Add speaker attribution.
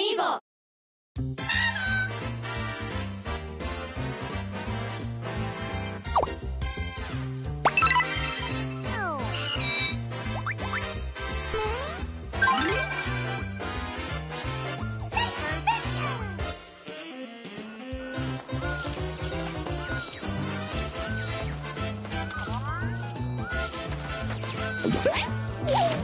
Speaker 1: ミーボえ